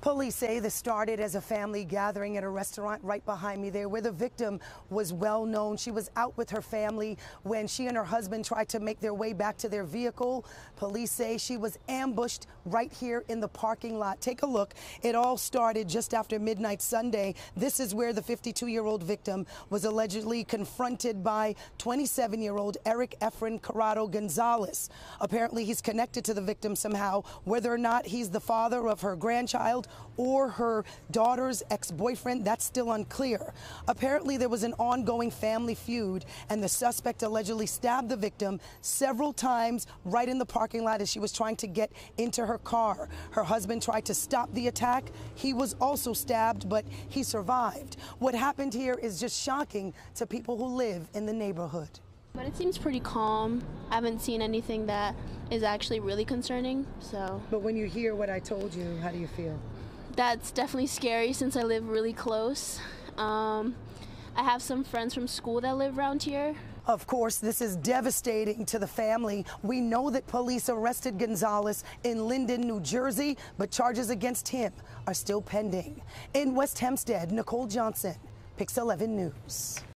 Police say this started as a family gathering at a restaurant right behind me there where the victim was well known. She was out with her family when she and her husband tried to make their way back to their vehicle. Police say she was ambushed right here in the parking lot. Take a look. It all started just after midnight Sunday. This is where the 52 year old victim was allegedly confronted by 27 year old Eric Efren Corrado Gonzalez. Apparently, he's connected to the victim somehow, whether or not he's the father of her grandchild or her daughter's ex boyfriend, that's still unclear. Apparently, there was an ongoing family feud, and the suspect allegedly stabbed the victim several times right in the parking lot as she was trying to get into her car. Her husband tried to stop the attack. He was also stabbed, but he survived. What happened here is just shocking to people who live in the neighborhood. But it seems pretty calm. I haven't seen anything that is actually really concerning, so. But when you hear what I told you, how do you feel? That's definitely scary since I live really close. Um, I have some friends from school that live around here. Of course, this is devastating to the family. We know that police arrested Gonzalez in Linden, New Jersey, but charges against him are still pending. In West Hempstead, Nicole Johnson, Pix 11 News.